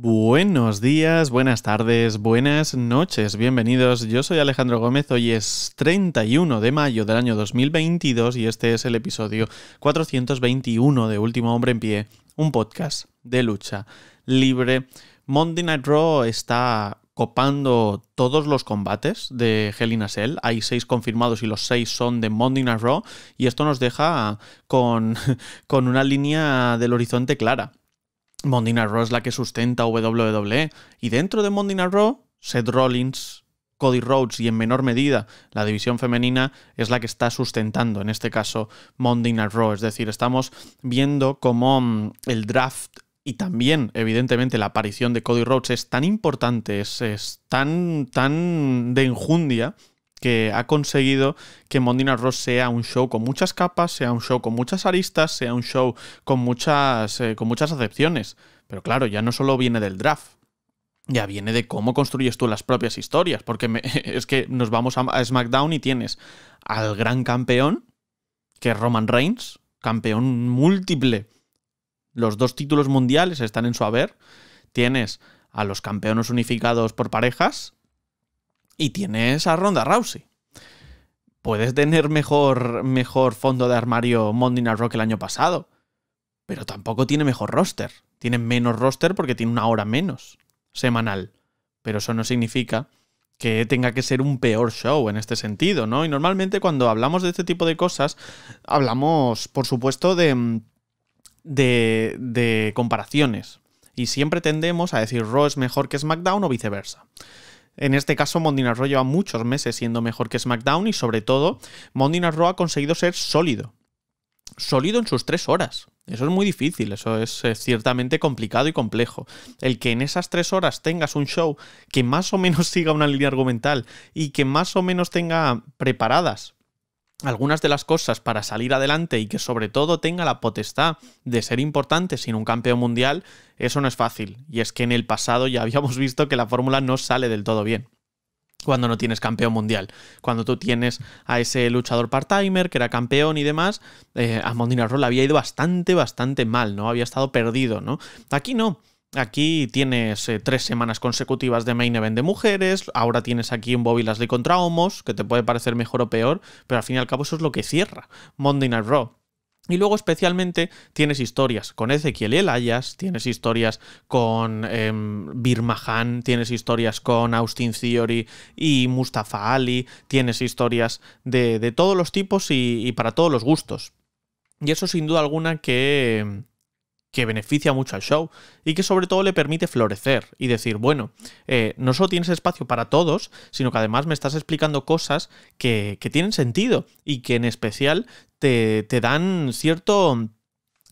Buenos días, buenas tardes, buenas noches, bienvenidos. Yo soy Alejandro Gómez, hoy es 31 de mayo del año 2022 y este es el episodio 421 de Último Hombre en Pie, un podcast de lucha libre. Monday Night Raw está copando todos los combates de Hell in a Cell. Hay seis confirmados y los seis son de Monday Night Raw y esto nos deja con, con una línea del horizonte clara. Night Raw es la que sustenta WWE. Y dentro de Night Raw, Seth Rollins, Cody Rhodes y en menor medida la división femenina es la que está sustentando, en este caso, Monday Night Raw. Es decir, estamos viendo cómo mm, el draft y también, evidentemente, la aparición de Cody Rhodes es tan importante, es, es tan, tan de enjundia que ha conseguido que Mondina Ross sea un show con muchas capas, sea un show con muchas aristas, sea un show con muchas, eh, con muchas acepciones. Pero claro, ya no solo viene del draft, ya viene de cómo construyes tú las propias historias, porque es que nos vamos a, a, SmackDown y tienes al gran campeón, que es Roman Reigns, campeón múltiple. Los dos títulos mundiales están en su haber. Tienes a los campeones unificados por parejas, y tienes a Ronda Rousey. Puedes tener mejor, mejor fondo de armario Monday Night Rock el año pasado, pero tampoco tiene mejor roster. Tiene menos roster porque tiene una hora menos semanal. Pero eso no significa que tenga que ser un peor show en este sentido, ¿no? Y normalmente cuando hablamos de este tipo de cosas, hablamos, por supuesto, de, de, de comparaciones. Y siempre tendemos a decir Raw es mejor que SmackDown o viceversa. En este caso, Night Raw lleva muchos meses siendo mejor que SmackDown y sobre todo, Night Raw ha conseguido ser sólido. Sólido en sus tres horas. Eso es muy difícil, eso es eh, ciertamente complicado y complejo. El que en esas tres horas tengas un show que más o menos siga una línea argumental y que más o menos tenga preparadas algunas de las cosas para salir adelante y que sobre todo tenga la potestad de ser importante sin un campeón mundial, eso no es fácil. Y es que en el pasado ya habíamos visto que la fórmula no sale del todo bien. Cuando no tienes campeón mundial. Cuando tú tienes a ese luchador part-timer que era campeón y demás, eh, a Mondina Roll había ido bastante, bastante mal, ¿no? Había estado perdido, ¿no? Aquí no. Aquí tienes eh, tres semanas consecutivas de main event de mujeres, ahora tienes aquí un Bobby Lashley contra Homos, que te puede parecer mejor o peor, pero al fin y al cabo eso es lo que cierra Monday Night Raw. Y luego especialmente tienes historias con Ezequiel y Elias, tienes historias con eh, Birmahan, tienes historias con Austin Theory y Mustafa Ali, tienes historias de, de todos los tipos y, y para todos los gustos. Y eso sin duda alguna que, que beneficia mucho al show y que sobre todo le permite florecer y decir, bueno, eh, no solo tienes espacio para todos, sino que además me estás explicando cosas que, que tienen sentido y que en especial te, te, dan cierto,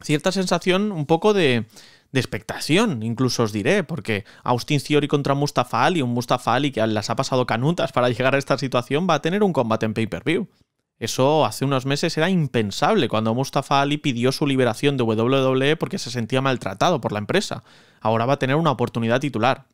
cierta sensación un poco de, de expectación, incluso os diré, porque Austin Theory contra Mustafa Ali, un Mustafa Ali que las ha pasado canutas para llegar a esta situación, va a tener un combate en pay-per-view. Eso hace unos meses era impensable cuando Mustafa Ali pidió su liberación de WWE porque se sentía maltratado por la empresa. Ahora va a tener una oportunidad titular.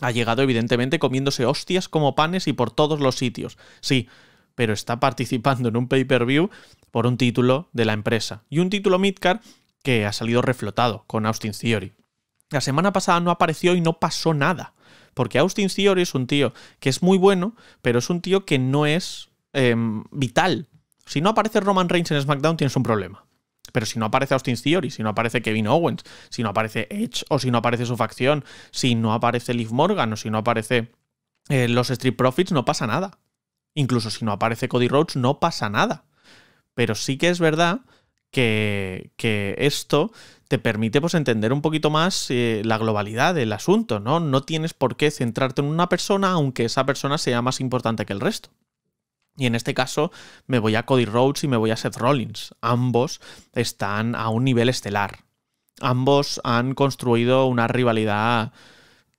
Ha llegado evidentemente comiéndose hostias como panes y por todos los sitios. Sí, pero está participando en un pay-per-view por un título de la empresa. Y un título Midcard que ha salido reflotado con Austin Theory. La semana pasada no apareció y no pasó nada. Porque Austin Theory es un tío que es muy bueno, pero es un tío que no es eh, vital. Si no aparece Roman Reigns en SmackDown, tienes un problema. Pero si no aparece Austin Theory, si no aparece Kevin Owens, si no aparece Edge, o si no aparece su facción, si no aparece Liv Morgan, o si no aparece eh, los Street Profits, no pasa nada. Incluso si no aparece Cody Rhodes, no pasa nada. Pero sí que es verdad que, que esto te permite pues, entender un poquito más eh, la globalidad del asunto, ¿no? No tienes por qué centrarte en una persona, aunque esa persona sea más importante que el resto. Y en este caso me voy a Cody Rhodes y me voy a Seth Rollins. Ambos están a un nivel estelar. Ambos han construido una rivalidad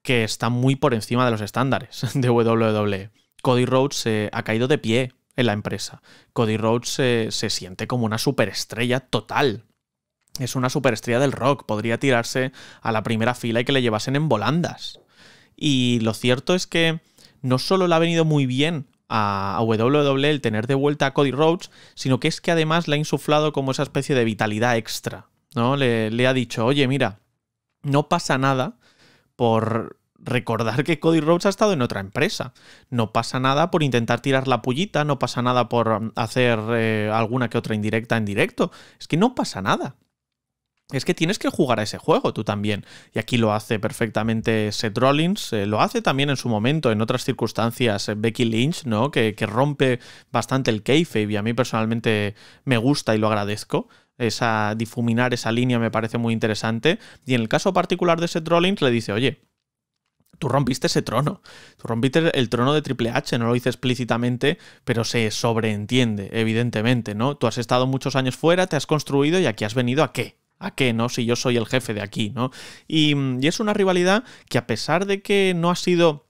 que está muy por encima de los estándares de WWE. Cody Rhodes se ha caído de pie en la empresa. Cody Rhodes se, se siente como una superestrella total. Es una superestrella del rock. Podría tirarse a la primera fila y que le llevasen en volandas. Y lo cierto es que no solo le ha venido muy bien a, WWE el tener de vuelta a Cody Rhodes, sino que es que además le ha insuflado como esa especie de vitalidad extra, ¿no? Le, ha dicho, oye, mira, no pasa nada por recordar que Cody Rhodes ha estado en otra empresa. No pasa nada por intentar tirar la pullita, no pasa nada por hacer eh, alguna que otra indirecta en directo. Es que no pasa nada. Es que tienes que jugar a ese juego tú también. Y aquí lo hace perfectamente Seth Rollins, eh, lo hace también en su momento, en otras circunstancias, eh, Becky Lynch, ¿no? Que, que rompe bastante el kayfabe y a mí personalmente me gusta y lo agradezco esa difuminar esa línea me parece muy interesante. Y en el caso particular de Seth Rollins le dice, oye, tú rompiste ese trono. Tú rompiste el trono de Triple H, no lo dice explícitamente, pero se sobreentiende, evidentemente, ¿no? Tú has estado muchos años fuera, te has construido y aquí has venido a qué? ¿A qué, no? Si yo soy el jefe de aquí, ¿no? Y, y es una rivalidad que a pesar de que no ha sido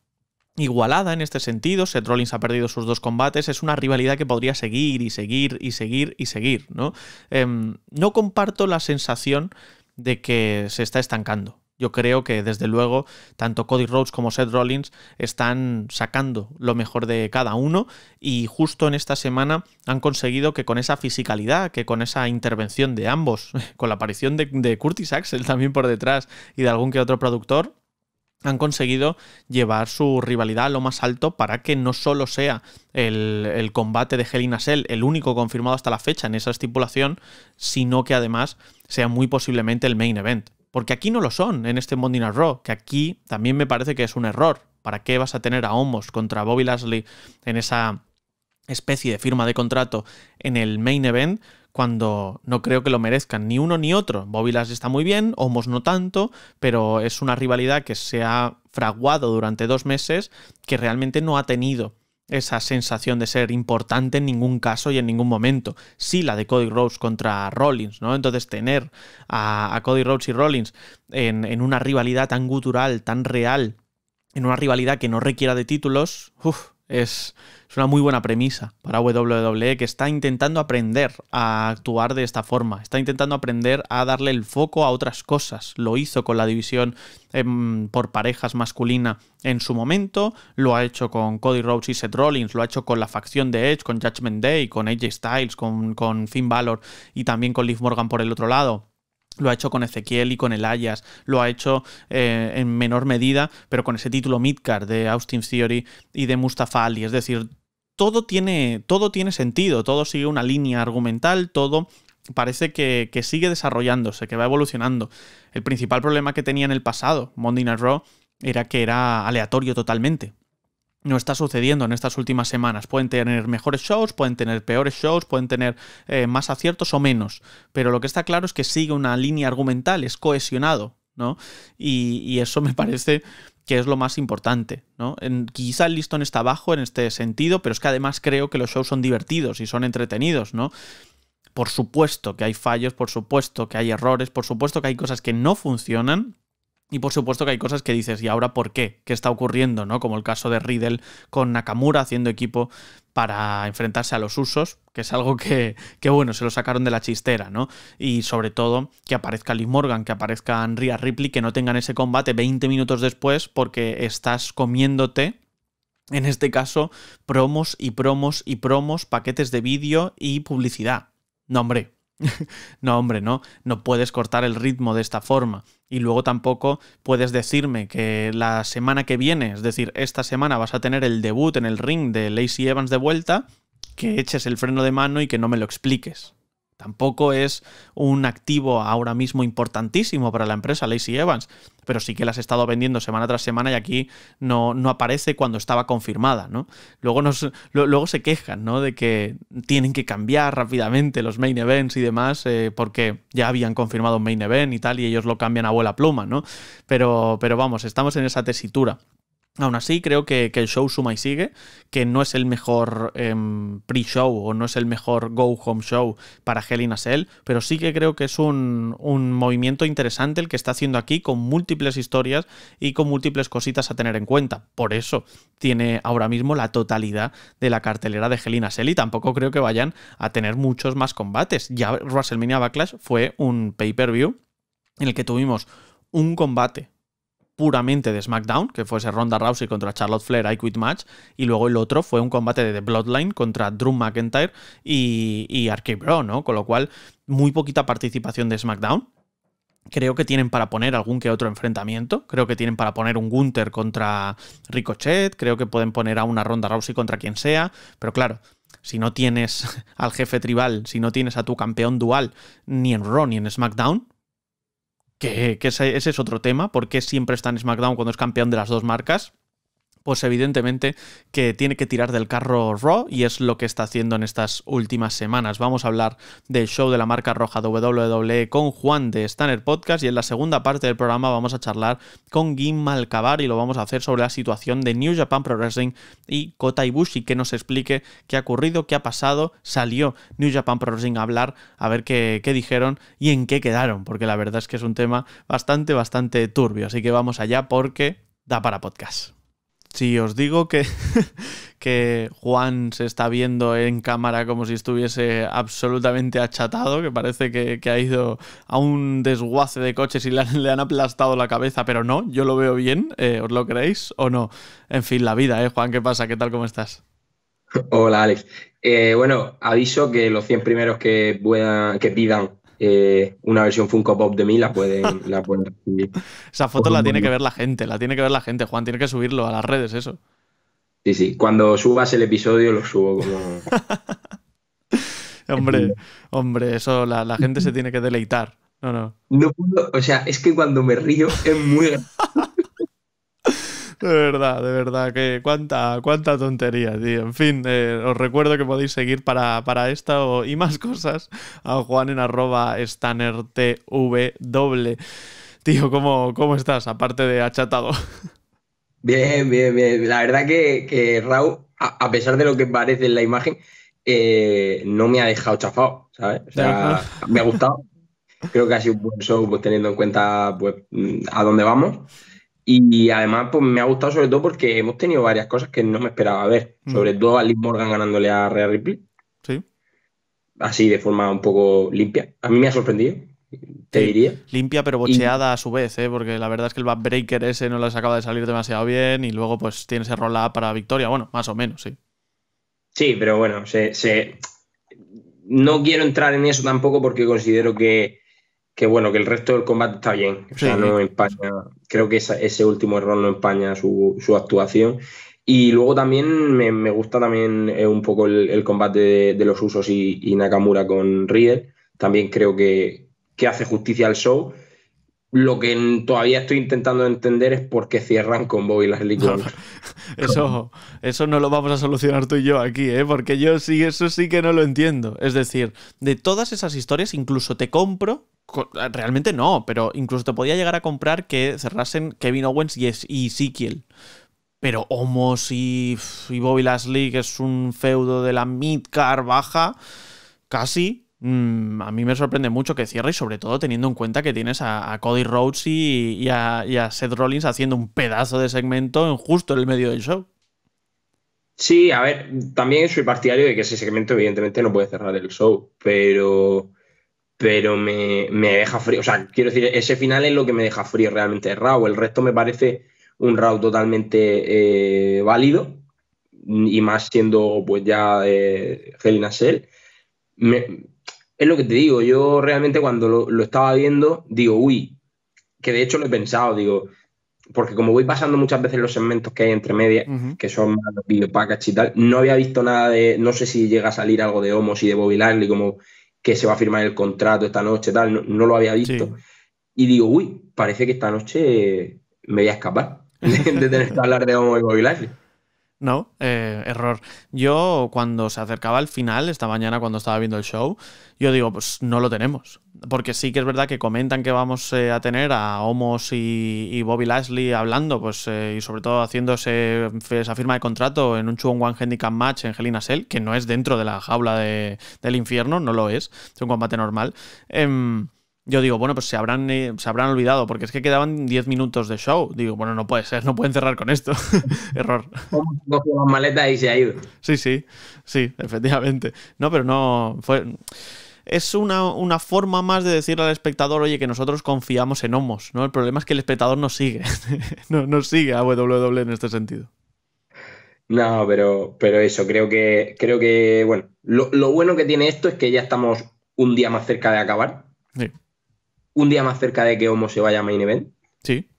igualada en este sentido. Seth Rollins ha perdido sus dos combates. Es una rivalidad que podría seguir y seguir y seguir y seguir, ¿no? Em, no comparto la sensación de que se está estancando. Yo creo que desde luego tanto Cody Rhodes como Seth Rollins están sacando lo mejor de cada uno y justo en esta semana han conseguido que con esa fisicalidad, que con esa intervención de ambos, con la aparición de, Curtis Axel también por detrás y de algún que otro productor, han conseguido llevar su rivalidad a lo más alto para que no solo sea el, combate de Hell in el único confirmado hasta la fecha en esa estipulación, sino que además sea muy posiblemente el main event. Porque aquí no lo son en este Monday Night Raw, que aquí también me parece que es un error. ¿Para qué vas a tener a Homos contra Bobby Lashley en esa especie de firma de contrato en el main event cuando no creo que lo merezcan ni uno ni otro. Bobby Lashley está muy bien, Homos no tanto, pero es una rivalidad que se ha fraguado durante dos meses que realmente no ha tenido esa sensación de ser importante en ningún caso y en ningún momento. Sí, la de Cody Rhodes contra Rollins, ¿no? Entonces, tener a, Cody Rhodes y Rollins en, en, una rivalidad tan gutural, tan real, en una rivalidad que no requiera de títulos, uff, es, una muy buena premisa para WWE que está intentando aprender a actuar de esta forma, está intentando aprender a darle el foco a otras cosas. Lo hizo con la división em, por parejas masculina en su momento, lo ha hecho con Cody Rhodes y Seth Rollins, lo ha hecho con la facción de Edge, con Judgment Day, con AJ Styles, con, con Finn Balor y también con Liv Morgan por el otro lado. Lo ha hecho con Ezequiel y con el Ayas, lo ha hecho eh, en menor medida, pero con ese título Midcard de Austin Theory y de Mustafa Ali. Es decir, todo tiene, todo tiene sentido, todo sigue una línea argumental, todo parece que, que, sigue desarrollándose, que va evolucionando. El principal problema que tenía en el pasado, Monday Night Raw, era que era aleatorio totalmente no está sucediendo en estas últimas semanas. Pueden tener mejores shows, pueden tener peores shows, pueden tener eh, más aciertos o menos. Pero lo que está claro es que sigue una línea argumental, es cohesionado, ¿no? Y, eso me parece que es lo más importante, ¿no? quizá el listón está bajo en este sentido, pero es que además creo que los shows son divertidos y son entretenidos, ¿no? Por supuesto que hay fallos, por supuesto que hay errores, por supuesto que hay cosas que no funcionan, y por supuesto que hay cosas que dices, ¿y ahora por qué? ¿Qué está ocurriendo? ¿no? Como el caso de Riddle con Nakamura haciendo equipo para enfrentarse a los usos, que es algo que, que, bueno, se lo sacaron de la chistera, ¿no? Y sobre todo que aparezca Liv Morgan, que aparezca Rhea Ripley, que no tengan ese combate 20 minutos después porque estás comiéndote en este caso, promos y promos y promos, paquetes de vídeo y publicidad. No, hombre, no, hombre, no, no puedes cortar el ritmo de esta forma. Y luego tampoco puedes decirme que la semana que viene, es decir, esta semana vas a tener el debut en el ring de Lacey Evans de vuelta, que eches el freno de mano y que no me lo expliques. Tampoco es un activo ahora mismo importantísimo para la empresa Lacey Evans, pero sí que la has estado vendiendo semana tras semana y aquí no, no aparece cuando estaba confirmada, ¿no? Luego, nos, luego se quejan, ¿no? De que tienen que cambiar rápidamente los main events y demás eh, porque ya habían confirmado un main event y tal y ellos lo cambian a vuela pluma, ¿no? Pero, pero vamos, estamos en esa tesitura. Aún así, creo que, el show suma y sigue, que no es el mejor em, pre-show o no es el mejor go-home show para Hell in Cell, pero sí que creo que es un, un, movimiento interesante el que está haciendo aquí con múltiples historias y con múltiples cositas a tener en cuenta. Por eso tiene ahora mismo la totalidad de la cartelera de Hell in Cell y tampoco creo que vayan a tener muchos más combates. Ya WrestleMania Backlash fue un pay-per-view en el que tuvimos un combate puramente de SmackDown, que fuese Ronda Rousey contra Charlotte Flair I Quit Match, y luego el otro fue un combate de The Bloodline contra Drew McIntyre y, y Bro, ¿no? Con lo cual, muy poquita participación de SmackDown. Creo que tienen para poner algún que otro enfrentamiento. Creo que tienen para poner un Gunter contra Ricochet. Creo que pueden poner a una Ronda Rousey contra quien sea. Pero claro, si no tienes al jefe tribal, si no tienes a tu campeón dual, ni en Raw ni en SmackDown, que, ese, ese, es otro tema. ¿Por qué siempre está en SmackDown cuando es campeón de las dos marcas? Pues evidentemente que tiene que tirar del carro Raw y es lo que está haciendo en estas últimas semanas. Vamos a hablar del show de la marca roja WWE con Juan de Stanner Podcast y en la segunda parte del programa vamos a charlar con Gim Malcabar y lo vamos a hacer sobre la situación de New Japan Pro Wrestling y Kota Ibushi que nos explique qué ha ocurrido, qué ha pasado, salió New Japan Pro Wrestling a hablar, a ver qué, qué dijeron y en qué quedaron, porque la verdad es que es un tema bastante, bastante turbio. Así que vamos allá porque da para podcast. Si os digo que, que Juan se está viendo en cámara como si estuviese absolutamente achatado, que parece que, ha ido a un desguace de coches y le han, aplastado la cabeza, pero no, yo lo veo bien, eh, ¿os lo creéis o no? En fin, la vida, ¿eh? Juan, ¿qué pasa? ¿Qué tal? ¿Cómo estás? Hola, Alex. Eh, bueno, aviso que los 100 primeros que, puedan, que pidan eh, una versión Funko Pop de mí la pueden, la Esa foto la tiene que ver la gente, la tiene que ver la gente, Juan, tiene que subirlo a las redes, eso. Sí, sí, cuando subas el episodio lo subo como... hombre, hombre, eso la, gente se tiene que deleitar. No, no. No puedo, o sea, es que cuando me río es muy De verdad, de verdad, que cuánta, cuánta tontería, tío. En fin, eh, os recuerdo que podéis seguir para, para esta y más cosas a Juan en arroba doble. Tío, ¿cómo, ¿cómo estás? Aparte de achatado. Bien, bien, bien. La verdad que, que Raúl, a, pesar de lo que parece en la imagen, eh, no me ha dejado chafado, ¿sabes? O sea, me ha gustado. Creo que ha sido un buen show, pues teniendo en cuenta pues, a dónde vamos. Y además, pues me ha gustado sobre todo porque hemos tenido varias cosas que no me esperaba ver. Mm. Sobre todo a Liz Morgan ganándole a Rhea Ripley. Sí. Así de forma un poco limpia. A mí me ha sorprendido, te diría. Limpia pero bocheada a su vez, ¿eh? porque la verdad es que el backbreaker ese no les acaba de salir demasiado bien y luego pues tiene ese roll para victoria. Bueno, más o menos, sí. Sí, pero bueno, se, se... no quiero entrar en eso tampoco porque considero que que bueno, que el resto del combate está bien. O sea, no empaña, creo que ese último error no empaña su, actuación. Y luego también me, gusta también eh, un poco el, combate de, los usos y, Nakamura con Riel. También creo que, hace justicia al show. Lo que todavía estoy intentando entender es por qué cierran con Bobby Lashley. eso, eso no lo vamos a solucionar tú y yo aquí, ¿eh? porque yo sí, eso sí que no lo entiendo. Es decir, de todas esas historias, incluso te compro Realmente no, pero incluso te podía llegar a comprar que cerrasen Kevin Owens y, Ezekiel. Pero Homos y, Bobby Lashley, que es un feudo de la midcar baja, casi. Mm, a mí me sorprende mucho que cierre y sobre todo teniendo en cuenta que tienes a, Cody Rhodes y, a, Seth Rollins haciendo un pedazo de segmento en justo en el medio del show. Sí, a ver, también soy partidario de que ese segmento evidentemente no puede cerrar el show, pero pero me, deja frío. O sea, quiero decir, ese final es lo que me deja frío realmente de Raw. El resto me parece un Raw totalmente eh, válido y más siendo pues ya eh, Hell es lo que te digo, yo realmente cuando lo, estaba viendo, digo, uy, que de hecho lo he pensado, digo, porque como voy pasando muchas veces los segmentos que hay entre medias, que son los video package y tal, no había visto nada de, no sé si llega a salir algo de Homos y de Bobby Lashley, como que se va a firmar el contrato esta noche, tal, no, lo había visto. Y digo, uy, parece que esta noche me voy a escapar de, tener que hablar de Homo y Bobby No, eh, error. Yo cuando se acercaba al final, esta mañana cuando estaba viendo el show, yo digo, pues no lo tenemos. Porque sí que es verdad que comentan que vamos eh, a tener a Homos y, Bobby Lashley hablando, pues eh, y sobre todo haciendo esa firma de contrato en un Chuon One Handicap Match en Helena Cell, que no es dentro de la jaula del infierno, no lo es, es un combate normal. Em, yo digo, bueno, pues se habrán, eh, se habrán olvidado, porque es que quedaban 10 minutos de show. Digo, bueno, no puede ser, no pueden cerrar con esto. Error. Cogió las maletas y se ha ido. Sí, sí, sí, efectivamente. No, pero no. Fue. Es una, una, forma más de decirle al espectador, oye, que nosotros confiamos en Homos, ¿no? El problema es que el espectador no sigue. no, no sigue a WWE en este sentido. No, pero, pero eso, creo que, creo que, bueno, lo, lo bueno que tiene esto es que ya estamos un día más cerca de acabar. Sí un día más cerca de que Homo se vaya a Main Event. Sí.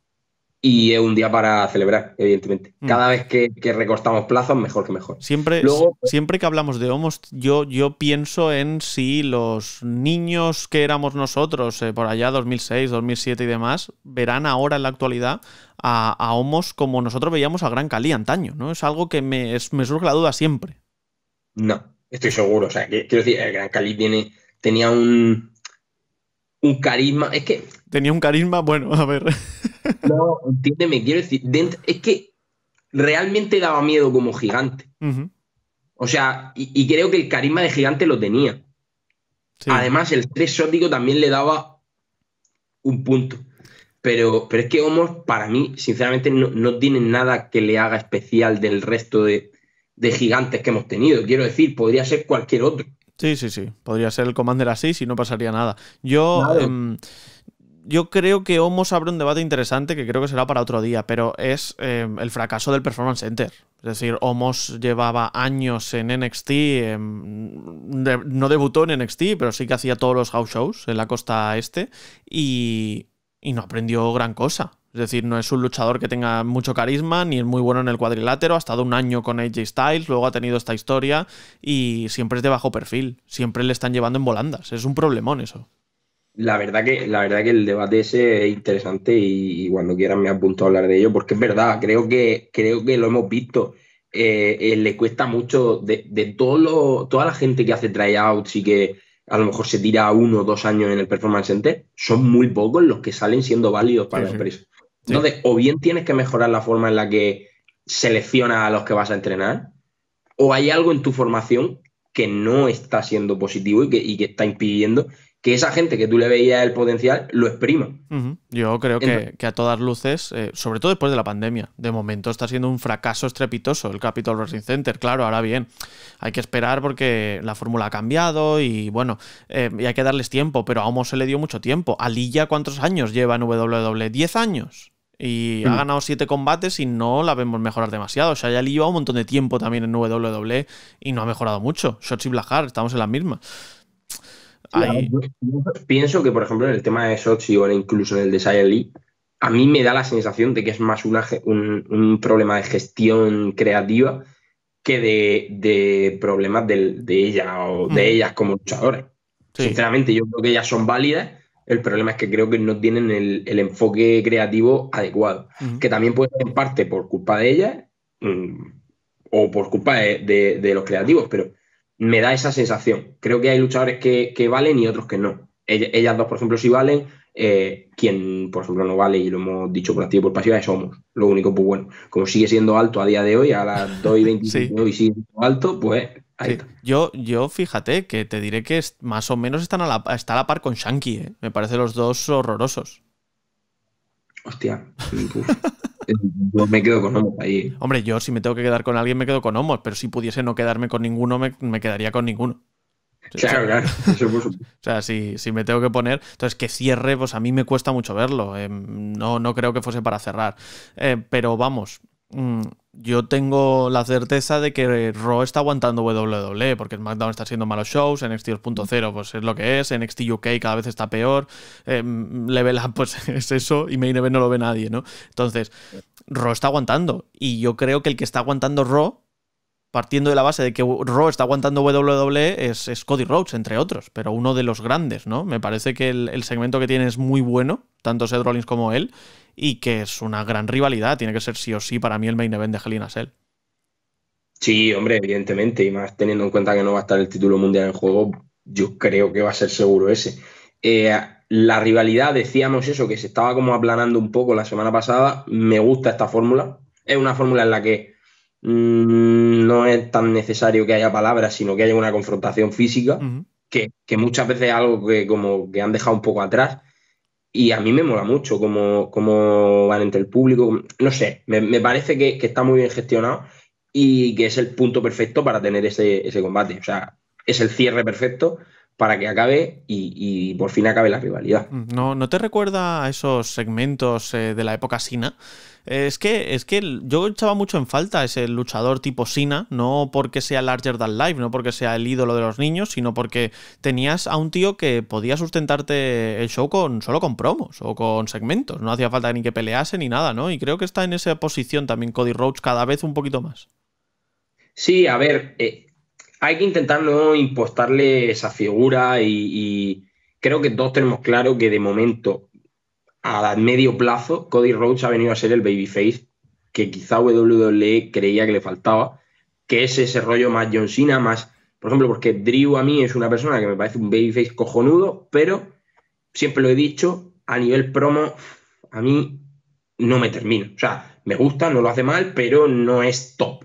Y es un día para celebrar, evidentemente. Mm. Cada vez que, recortamos plazos, mejor que mejor. Siempre, siempre que hablamos de Homos, yo, yo pienso en si los niños que éramos nosotros, eh, por allá 2006, 2007 y demás, verán ahora en la actualidad a, a Homos como nosotros veíamos a Gran Cali antaño, ¿no? Es algo que me, me surge la duda siempre. No, estoy seguro. O sea, quiero decir, el Gran Cali tiene, tenía un, un carisma. Es que. Tenía un carisma, bueno, a ver. No, entiéndeme, quiero decir, es que realmente daba miedo como gigante. O sea, y, creo que el carisma de gigante lo tenía. Además, el estrés exótico también le daba un punto. Pero, pero es que Homos, para mí, sinceramente, no, tiene nada que le haga especial del resto de, gigantes que hemos tenido. Quiero decir, podría ser cualquier otro. Sí, sí, sí. Podría ser el Commander así si no pasaría nada. Yo. Em, yo creo que Homos abre un debate interesante que creo que será para otro día, pero es em, el fracaso del Performance Center. Es decir, Homos llevaba años en NXT, em, no debutó en NXT, pero sí que hacía todos los house shows en la costa este y, y no aprendió gran cosa. Es decir, no es un luchador que tenga mucho carisma, ni es muy bueno en el cuadrilátero. Ha estado un año con AJ Styles, luego ha tenido esta historia y siempre es de bajo perfil. Siempre le están llevando en volandas. Es un problemón eso. La verdad que, la verdad que el debate ese es interesante y, cuando quieran me apunto a hablar de ello, porque es verdad, creo que, creo que lo hemos visto. Eh, eh, le cuesta mucho de, de todo toda la gente que hace tryouts y que a lo mejor se tira uno o dos años en el Performance Center, son muy pocos los que salen siendo válidos para la empresa. Entonces, o bien tienes que mejorar la forma en la que seleccionas a los que vas a entrenar, o hay algo en tu formación que no está siendo positivo y que, está impidiendo que esa gente que tú le veías el potencial lo exprima. Yo creo que, a todas luces, eh, sobre todo después de la pandemia, de momento está siendo un fracaso estrepitoso el Capital Wrestling Center. Claro, ahora bien, hay que esperar porque la fórmula ha cambiado y bueno, eh, y hay que darles tiempo, pero a Homo se le dio mucho tiempo. ¿A Lilla cuántos años lleva en WWE? ¿10 años? Y ha ganado siete combates y no la vemos mejorar demasiado. O sea, ya le lleva un montón de tiempo también en WWE y no ha mejorado mucho. Shotzi Blajar, estamos en la misma. pienso que, por ejemplo, en el tema de Shotzi o incluso en el de Saya Lee, a mí me da la sensación de que es más un, problema de gestión creativa que de, problemas de, ella o de mm. ellas como luchadoras. Sinceramente, yo creo que ellas son válidas el problema es que creo que no tienen el, enfoque creativo adecuado, que también puede ser en parte por culpa de ellas mm, o por culpa de, los creativos, pero me da esa sensación. Creo que hay luchadores que, valen y otros que no. Ellas, dos, por ejemplo, sí valen. Eh, quien, por ejemplo, no vale, y lo hemos dicho por activo y por pasiva, es Somos. Lo único, pues bueno, como sigue siendo alto a día de hoy, a las 2 y 25 y sigue siendo alto, pues yo, yo fíjate que te diré que más o menos están a la, está a la par con Shanky, ¿eh? Me parece los dos horrorosos. Hostia. yo me quedo con Homos ahí. Hombre, yo si me tengo que quedar con alguien me quedo con Homos, pero si pudiese no quedarme con ninguno, me, quedaría con ninguno. Claro, claro. o sea, si, si, me tengo que poner. Entonces, que cierre, pues a mí me cuesta mucho verlo. Em, no, no creo que fuese para cerrar. Eh, pero vamos, Mm, yo tengo la certeza de que Raw está aguantando WWE, porque SmackDown está siendo malos shows, NXT 2.0 pues es lo que es, NXT UK cada vez está peor, eh, Level Up pues es eso, y Main Event no lo ve nadie, ¿no? Entonces, Raw está aguantando, y yo creo que el que está aguantando Raw partiendo de la base de que Raw está aguantando WWE es, Cody Rhodes, entre otros, pero uno de los grandes, ¿no? Me parece que el, segmento que tiene es muy bueno, tanto Seth Rollins como él, y que es una gran rivalidad. Tiene que ser sí o sí para mí el main event de Hell in Sí, hombre, evidentemente, y más teniendo en cuenta que no va a estar el título mundial en juego, yo creo que va a ser seguro ese. Eh, la rivalidad, decíamos eso, que se estaba como aplanando un poco la semana pasada. Me gusta esta fórmula. Es una fórmula en la que Mm, no es tan necesario que haya palabras, sino que haya una confrontación física, que, muchas veces es algo que como que han dejado un poco atrás. Y a mí me mola mucho cómo, van entre el público. No sé, me, parece que, está muy bien gestionado y que es el punto perfecto para tener ese, combate. O sea, es el cierre perfecto para que acabe y, por fin acabe la rivalidad. Mm, ¿No, ¿no te recuerda a esos segmentos eh, de la época Sina? Es que, es que yo echaba mucho en falta ese luchador tipo Sina, no porque sea larger than life, no porque sea el ídolo de los niños, sino porque tenías a un tío que podía sustentarte el show con solo con promos o con segmentos. No hacía falta ni que pelease ni nada, ¿no? Y creo que está en esa posición también Cody Rhodes cada vez un poquito más. Sí, a ver, eh, hay que intentar no impostarle esa figura y, creo que todos tenemos claro que de momento, a medio plazo, Cody Rhodes ha venido a ser el babyface que quizá WWE creía que le faltaba, que es ese rollo más John Cena, más, por ejemplo, porque Drew a mí es una persona que me parece un babyface cojonudo, pero siempre lo he dicho, a nivel promo, a mí no me termina. O sea, me gusta, no lo hace mal, pero no es top.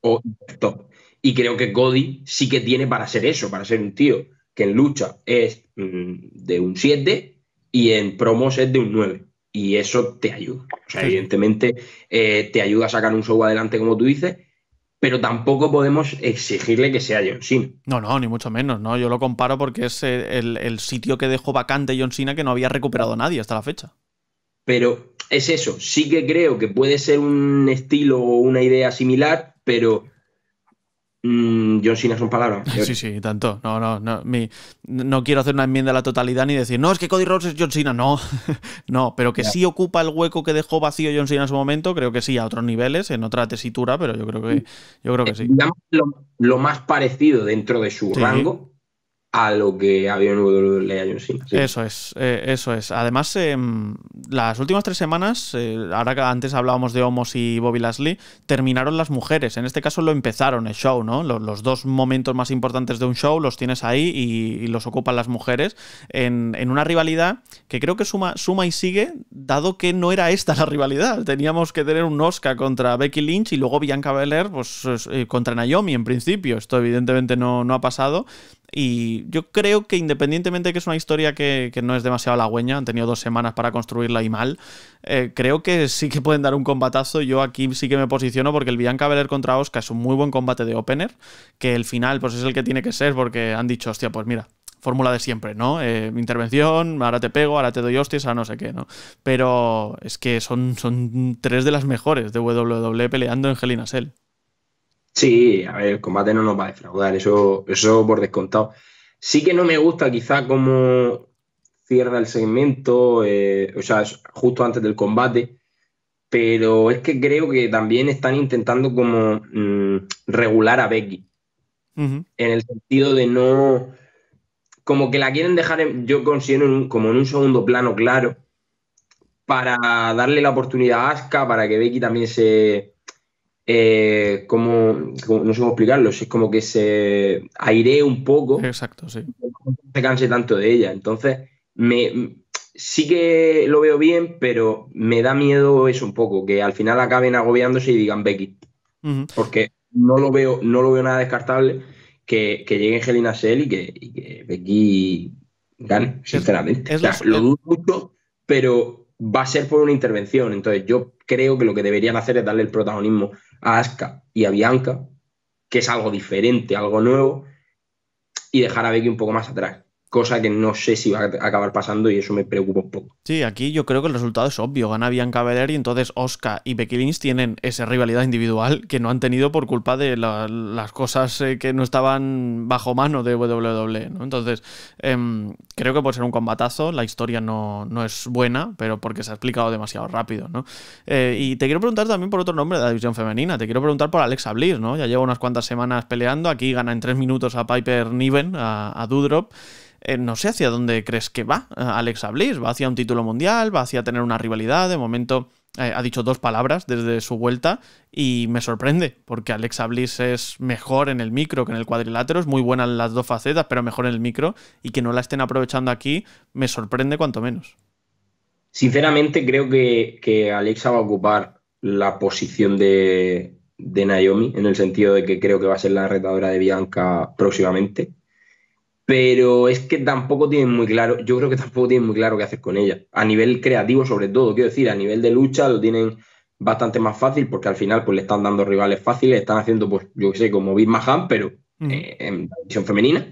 O top. Y creo que Cody sí que tiene para ser eso, para ser un tío que en lucha es mm, de un 7 y en promos es de un 9. Y eso te ayuda. O sea, evidentemente eh, te ayuda a sacar un show adelante, como tú dices, pero tampoco podemos exigirle que sea John Cena. No, no, ni mucho menos, ¿no? Yo lo comparo porque es el, el sitio que dejó vacante John Cena que no había recuperado nadie hasta la fecha. Pero es eso, sí que creo que puede ser un estilo o una idea similar, pero John Cena son palabras. Sí, sí, tanto. No, no, no. no quiero hacer una enmienda a la totalidad ni decir, no, es que Cody Rhodes es John Cena. No, no, pero que sí ocupa el hueco que dejó vacío John Cena en su momento, creo que sí, a otros niveles, en otra tesitura, pero yo creo que, yo creo que sí. lo, más parecido dentro de su rango a lo que había en WWE Eso es, eh, eso es. Además, em, las últimas tres semanas, eh, ahora que antes hablábamos de Homos y Bobby Lashley, terminaron las mujeres. En este caso lo empezaron el show, ¿no? Los, dos momentos más importantes de un show los tienes ahí y, los ocupan las mujeres en, una rivalidad que creo que suma, suma y sigue, dado que no era esta la rivalidad. Teníamos que tener un Oscar contra Becky Lynch y luego Bianca Belair pues, eh, contra Naomi en principio. Esto evidentemente no, no ha pasado. Y yo creo que independientemente de que es una historia que, no es demasiado halagüeña, han tenido dos semanas para construirla y mal, eh, creo que sí que pueden dar un combatazo. Yo aquí sí que me posiciono porque el Bianca Belair contra Oscar es un muy buen combate de opener, que el final pues es el que tiene que ser porque han dicho, hostia, pues mira, fórmula de siempre, ¿no? Eh, intervención, ahora te pego, ahora te doy hostias, ahora no sé qué, ¿no? Pero es que son, son tres de las mejores de WWE peleando en Hell in Sí, a ver, el combate no nos va a defraudar, eso, eso por descontado. Sí que no me gusta quizá cómo cierra el segmento, eh, o sea, justo antes del combate, pero es que creo que también están intentando como mm, regular a Becky, en el sentido de no, como que la quieren dejar, yo considero como en un segundo plano claro, para darle la oportunidad a Asuka, para que Becky también se, eh, como, no sé cómo explicarlo, es como que se airee un poco. Exacto, sí. No se canse tanto de ella. Entonces, me, sí que lo veo bien, pero me da miedo eso un poco, que al final acaben agobiándose y digan Becky. Porque no lo veo, no lo veo nada descartable que, que llegue Angelina Sell y que, y que Becky gane, sinceramente. lo dudo mucho, pero va a ser por una intervención. Entonces, yo creo que lo que deberían hacer es darle el protagonismo a Aska y a Bianca, que es algo diferente, algo nuevo, y dejar a Becky un poco más atrás cosa que no sé si va a acabar pasando y eso me preocupa un poco. Sí, aquí yo creo que el resultado es obvio. Gana Bianca Belair y entonces Oscar y Becky Lynch tienen esa rivalidad individual que no han tenido por culpa de las cosas eh, que no estaban bajo mano de WWE. ¿no? Entonces, em, creo que puede ser un combatazo. La historia no, no, es buena, pero porque se ha explicado demasiado rápido. ¿no? Eh, y te quiero preguntar también por otro nombre de la división femenina. Te quiero preguntar por Alexa Bliss. ¿no? Ya lleva unas cuantas semanas peleando. Aquí gana en tres minutos a Piper Niven, a, a Dudrop. Eh, no sé hacia dónde crees que va eh, Alexa Bliss. ¿Va hacia un título mundial? ¿Va hacia tener una rivalidad? De momento eh, ha dicho dos palabras desde su vuelta y me sorprende porque Alexa Bliss es mejor en el micro que en el cuadrilátero. Es muy buena en las dos facetas, pero mejor en el micro. Y que no la estén aprovechando aquí me sorprende cuanto menos. Sinceramente creo que, Alexa va a ocupar la posición de, de Naomi en el sentido de que creo que va a ser la retadora de Bianca próximamente pero es que tampoco tienen muy claro, yo creo que tampoco tienen muy claro qué hacer con ella. A nivel creativo, sobre todo, quiero decir, a nivel de lucha lo tienen bastante más fácil porque al final pues le están dando rivales fáciles, están haciendo, pues, yo qué sé, como Big Mahan, pero eh, en división femenina.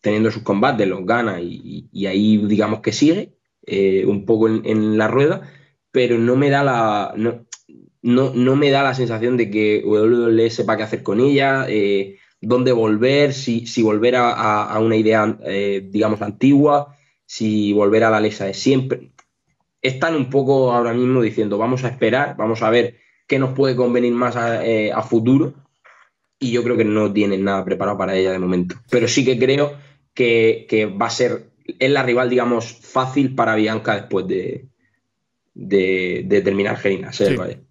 teniendo sus combates, los gana y, ahí digamos que sigue eh, un poco en, la rueda, pero no me da la... No, no, me da la sensación de que WWE sepa qué hacer con ella, eh, dónde volver, si, si volver a, una idea, eh, digamos, antigua, si volver a la lesa de siempre. Están un poco ahora mismo diciendo, vamos a esperar, vamos a ver qué nos puede convenir más a futuro y yo creo que no tienen nada preparado para ella de momento. Pero sí que creo que, va a ser, es la rival, digamos, fácil para Bianca después de, de, terminar Gelina.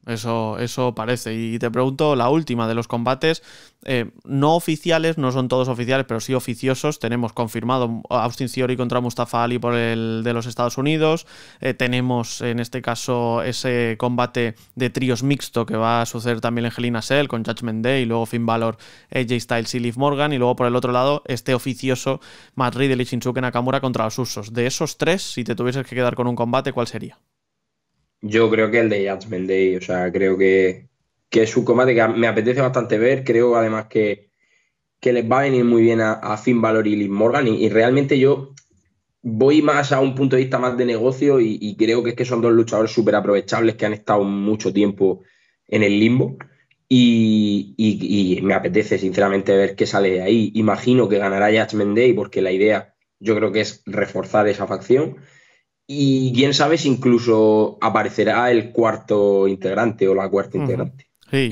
Eso, eso parece. Y te pregunto, la última de los combates, eh, no oficiales, no son todos oficiales, pero sí oficiosos. Tenemos confirmado Austin Theory contra Mustafa Ali por el de los Estados Unidos. Eh, tenemos en este caso ese combate de tríos mixto que va a suceder también en Helena Cell con Judgment Day y luego Finn Balor, AJ Styles y Liv Morgan. Y luego por el otro lado, este oficioso Matt Riddle y Shinsuke Nakamura contra los Usos. De esos tres, si te tuvieses que quedar con un combate, ¿cuál sería? Yo creo que el de Judgment Day, o sea, creo que, es un combate que me apetece bastante ver. Creo además que, les va a venir muy bien a, Finn Balor y Liv Morgan. Y, realmente yo voy más a un punto de vista más de negocio y, creo que es que son dos luchadores súper aprovechables que han estado mucho tiempo en el limbo. Y, y, me apetece sinceramente ver qué sale de ahí. Imagino que ganará Judgment Day porque la idea yo creo que es reforzar esa facción. Y quién sabe si incluso aparecerá el cuarto integrante o la cuarta integrante. Sí,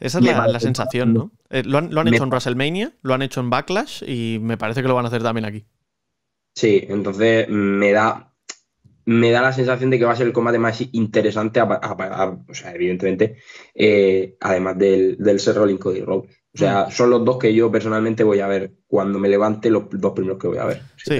esa es la, sensación, ¿no? Eh, lo han, hecho en WrestleMania, lo han hecho en Backlash y me parece que lo van a hacer también aquí. Sí, entonces me da, me da la sensación de que va a ser el combate más interesante, o sea, evidentemente, eh, además del, del Seth Rollins Cody Rhodes. O sea, mm. son los dos que yo personalmente voy a ver cuando me levante, los dos primeros que voy a ver. Sí,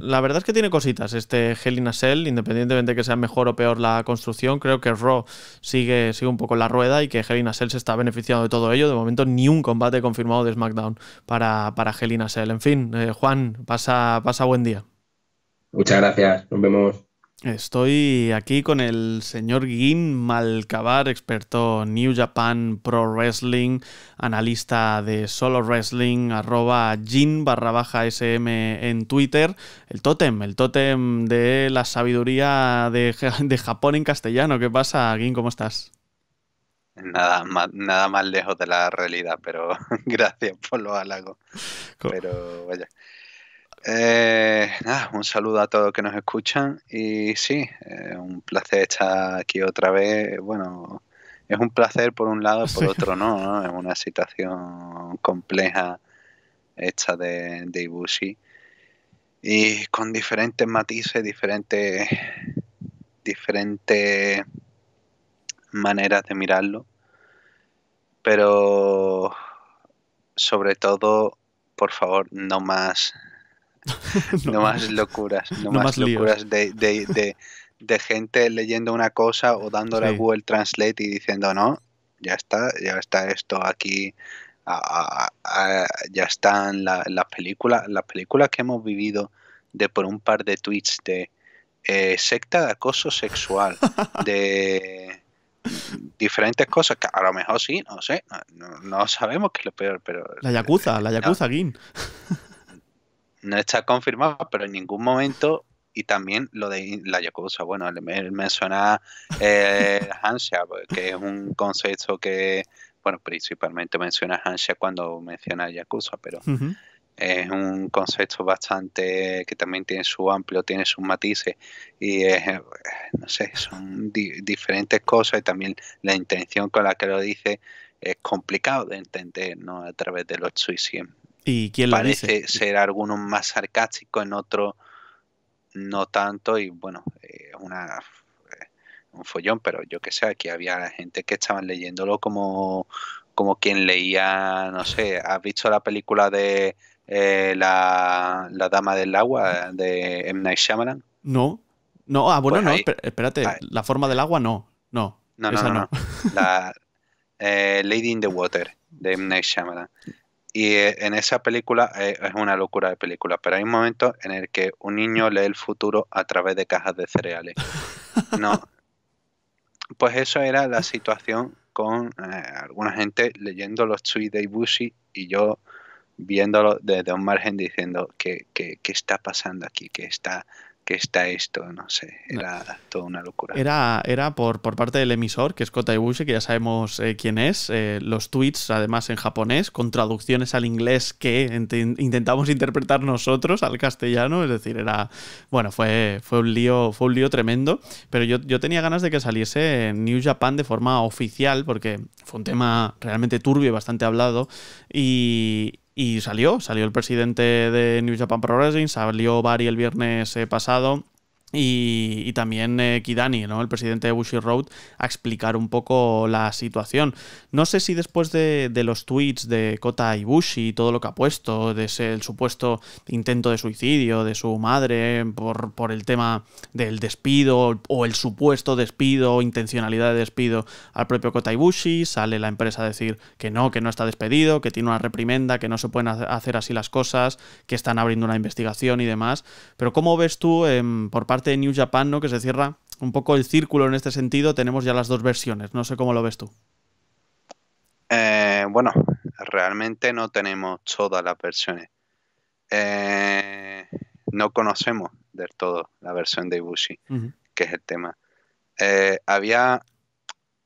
la verdad es que tiene cositas este Hell in a Cell, independientemente de que sea mejor o peor la construcción. Creo que Raw sigue, sigue un poco la rueda y que Hell in a Cell se está beneficiando de todo ello. De momento, ni un combate confirmado de SmackDown para, para Hell in a Cell. En fin, eh, Juan, pasa, pasa buen día. Muchas gracias, nos vemos. Estoy aquí con el señor Gin Malcabar, experto New Japan Pro Wrestling, analista de Solo Wrestling, arroba Gin barra baja SM en Twitter. El tótem, el tótem de la sabiduría de, Japón en castellano. ¿Qué pasa, Gin? ¿Cómo estás? Nada más, nada más lejos de la realidad, pero gracias por los halagos. Pero vaya. Eh, nada, un saludo a todos los que nos escuchan y sí, eh, un placer estar aquí otra vez. Bueno, es un placer por un lado, por otro no, Es una situación compleja hecha de, de Ibushi. Y con diferentes matices, diferentes, diferentes maneras de mirarlo, pero sobre todo, por favor, no más no, más locuras, no, más, locuras de, gente leyendo una cosa o dándole a Google Translate y diciendo, no, ya está, ya está esto aquí, ya están las películas, las películas que hemos vivido de por un par de tweets de eh, secta de acoso sexual, de diferentes cosas que a lo mejor sí, no sé, no, sabemos qué es lo peor, pero... La Yakuza, la Yakuza, Gin no está confirmado, pero en ningún momento, y también lo de la Yakuza, bueno, él menciona eh, Hansia, pues, que es un concepto que, bueno, principalmente menciona Hansia cuando menciona Yakuza, pero es un concepto bastante que también tiene su amplio, tiene sus matices y es, no sé, son diferentes cosas y también la intención con la que lo dice es complicado de entender, ¿no? A través de los suicidios. ¿Y quién Parece ser alguno más sarcástico, en otro no tanto, y bueno, es una eh, un follón, pero yo que sé, aquí había gente que estaban leyéndolo como, como quien leía, no sé, ¿has visto la película de eh, la, Dama del Agua de M. Night Shyamalan? No, no, ah, bueno, pues no, espérate, la forma del agua no, no, no, no, no, La eh, Lady in the Water de M. Night Shyamalan. Y eh, en esa película eh, es una locura de película, pero hay un momento en el que un niño lee el futuro a través de cajas de cereales. No. Pues eso era la situación con eh, alguna gente leyendo los tweets de Ibushi y yo viéndolo desde un margen diciendo que, que, está pasando aquí, que está que está esto, no sé, era toda una locura. Era, era por, por parte del emisor, que es Kota Ibushi, que ya sabemos eh, quién es, eh, los tweets además en japonés, con traducciones al inglés que intentamos interpretar nosotros al castellano, es decir, era, bueno, fue, fue, un, lío, fue un lío tremendo, pero yo, yo tenía ganas de que saliese en New Japan de forma oficial, porque fue un tema realmente turbio y bastante hablado, y, y salió, salió el presidente de New Japan Pro Wrestling, salió Bari el viernes eh, pasado y, también eh, Kidani, ¿no? el presidente de Bushi Road, a explicar un poco la situación. No sé si después de, los tweets de Kota Ibushi y todo lo que ha puesto, de ese el supuesto intento de suicidio de su madre por, por el tema del despido o el supuesto despido o intencionalidad de despido al propio Kota Ibushi, sale la empresa a decir que no, que no está despedido, que tiene una reprimenda, que no se pueden hacer así las cosas, que están abriendo una investigación y demás. Pero ¿cómo ves tú em, por parte de New Japan, ¿no? Que se cierra un poco el círculo en este sentido. Tenemos ya las dos versiones. No sé cómo lo ves tú. Eh, bueno, realmente no tenemos todas las versiones. Eh, no conocemos del todo la versión de Ibushi, que es el tema. Eh, había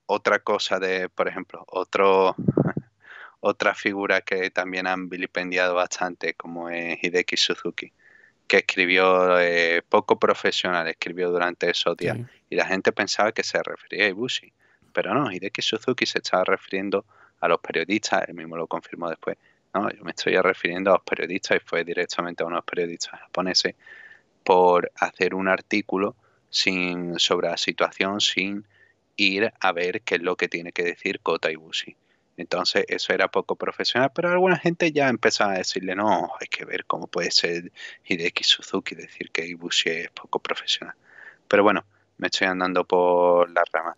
otra cosa de, por ejemplo, otro, otra figura que también han vilipendiado bastante, como es Hideki Suzuki que escribió eh, poco profesional, escribió durante esos días. Y la gente pensaba que se refería a Ibushi. Pero no, Hideki Suzuki se estaba refiriendo a los periodistas, él mismo lo confirmó después. No, yo me estoy refiriendo a los periodistas y fue directamente a unos periodistas japoneses por hacer un artículo sin, sobre la situación sin ir a ver qué es lo que tiene que decir Kota Ibushi. Entonces eso era poco profesional, pero alguna gente ya empezaba a decirle, no, hay que ver cómo puede ser Hideki Suzuki decir que Ibushi es poco profesional. Pero bueno, me estoy andando por la rama.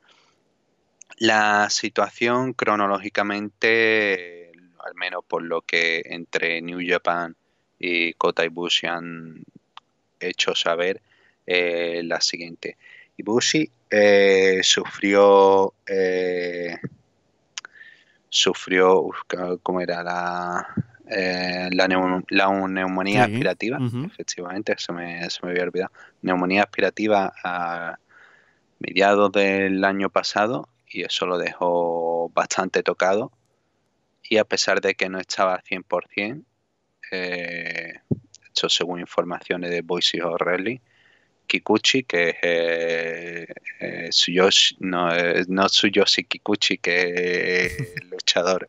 La situación cronológicamente, al menos por lo que entre New Japan y Kota Ibushi han hecho saber, eh, la siguiente. Ibushi eh, sufrió eh, sufrió, ¿cómo era? La, eh, la, neumonía aspirativa, efectivamente, se me, se me había olvidado. Neumonía aspirativa a mediados del año pasado y eso lo dejó bastante tocado. Y a pesar de que no estaba al 100%, eh, hecho según informaciones de Boise O'Reilly, Kikuchi, que es eh, eh no, eh, no Tsuyoshi Kikuchi, que es el luchador,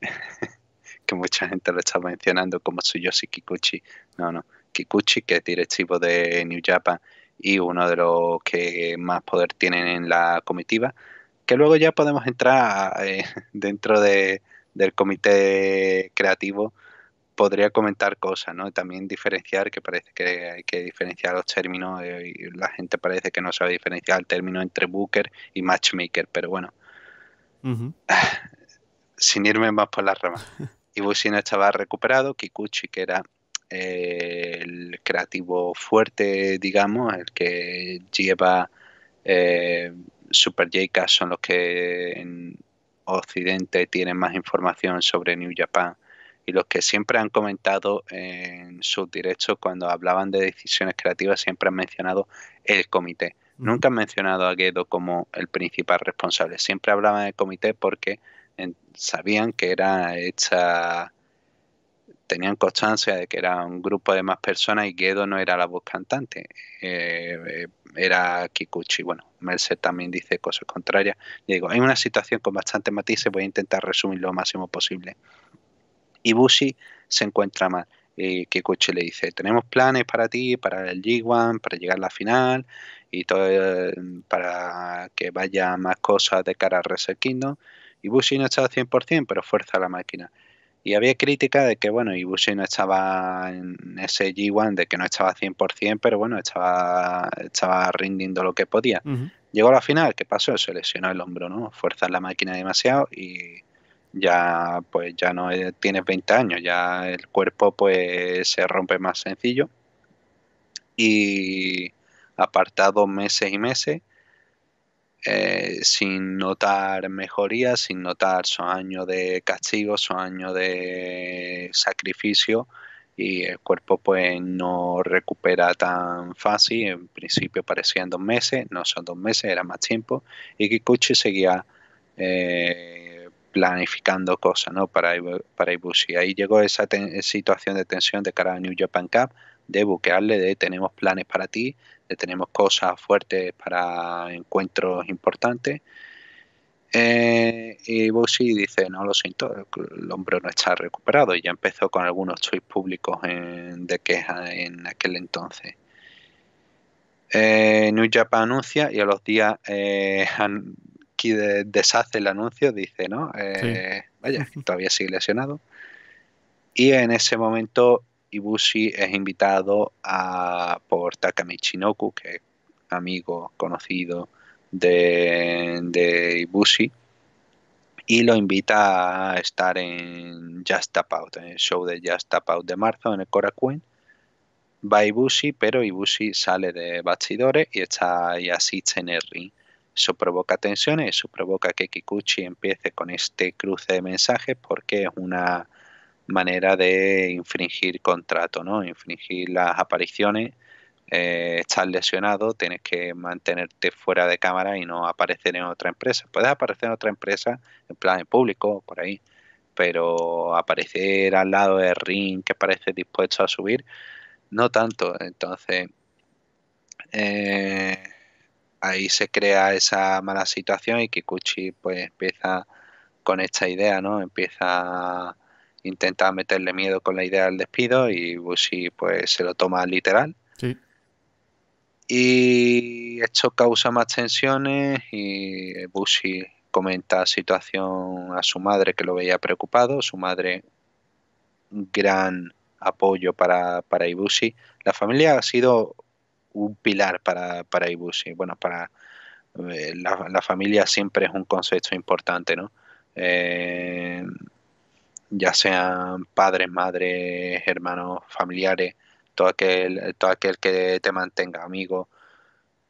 que mucha gente lo está mencionando como Tsuyoshi Kikuchi. No, no. Kikuchi, que es directivo de New Japan y uno de los que más poder tienen en la comitiva, que luego ya podemos entrar eh, dentro de, del comité creativo podría comentar cosas, ¿no? También diferenciar, que parece que hay que diferenciar los términos, eh, y la gente parece que no sabe diferenciar el término entre booker y matchmaker, pero bueno, sin irme más por las ramas. Ibushi no estaba recuperado, Kikuchi, que era eh, el creativo fuerte, digamos, el que lleva eh, Super j son los que en Occidente tienen más información sobre New Japan y los que siempre han comentado en sus directos cuando hablaban de decisiones creativas siempre han mencionado el comité. Nunca han mencionado a Guedo como el principal responsable. Siempre hablaban del comité porque sabían que era hecha, tenían constancia de que era un grupo de más personas y Guedo no era la voz cantante, eh, era Kikuchi. Bueno, Mercer también dice cosas contrarias. digo, hay una situación con bastante matices, voy a intentar resumir lo máximo posible. Ibushi se encuentra mal. Y Kikuchi le dice, tenemos planes para ti, para el G1, para llegar a la final y todo eh, para que vaya más cosas de cara a Wrestle Kingdom. Ibushi no estaba al 100%, pero fuerza la máquina. Y había crítica de que, bueno, Ibushi no estaba en ese G1, de que no estaba al 100%, pero bueno, estaba, estaba rindiendo lo que podía. Llegó a la final, ¿qué pasó? Se lesionó el hombro, ¿no? Fuerza la máquina demasiado y ya pues ya no tienes 20 años, ya el cuerpo pues se rompe más sencillo y apartado meses y meses eh, sin notar mejoría, sin notar son años de castigo, son años de sacrificio y el cuerpo pues no recupera tan fácil. En principio parecían dos meses, no son dos meses, era más tiempo. Y Kikuchi seguía eh, planificando cosas ¿no? para, para Ibushi. Ahí llegó esa situación de tensión de cara a New Japan Cup, de buquearle, de tenemos planes para ti, de tenemos cosas fuertes para encuentros importantes eh, y Bushi dice, no lo siento, el hombro no está recuperado y ya empezó con algunos tweets públicos de queja en aquel entonces. Eh, New Japan anuncia y a los días eh, deshace el anuncio, dice, ¿no? Eh, vaya, todavía sigue lesionado. Y en ese momento Ibushi es invitado a, por Takami Chinoku, que es amigo conocido de, de Ibushi y lo invita a estar en Just Tap Out, en el show de Just Tap Out de marzo en el Korakuen. Va Ibushi, pero Ibushi sale de bastidores y está y asiste en el ring. Eso provoca tensiones, eso provoca que Kikuchi empiece con este cruce de mensajes porque es una manera de infringir contrato, ¿no? Infringir las apariciones eh, estás lesionado, tienes que mantenerte fuera de cámara y no aparecer en otra empresa. Puedes aparecer en otra empresa, en plan en público, por ahí, pero aparecer al lado del ring que parece dispuesto a subir, no tanto. Entonces, eh, ahí se crea esa mala situación y Kikuchi pues empieza con esta idea, ¿no? Empieza a intentar meterle miedo con la idea del despido y Bushi pues se lo toma literal. Sí y esto causa más tensiones y Bushi comenta la situación a su madre que lo veía preocupado, su madre gran apoyo para, para Ibushi. La familia ha sido un pilar para, para Ibushi. Bueno, para eh, la, familia siempre es un concepto importante, ¿no? Eh, ya sean padres, madres, hermanos, familiares, todo aquel, todo aquel que te mantenga amigo.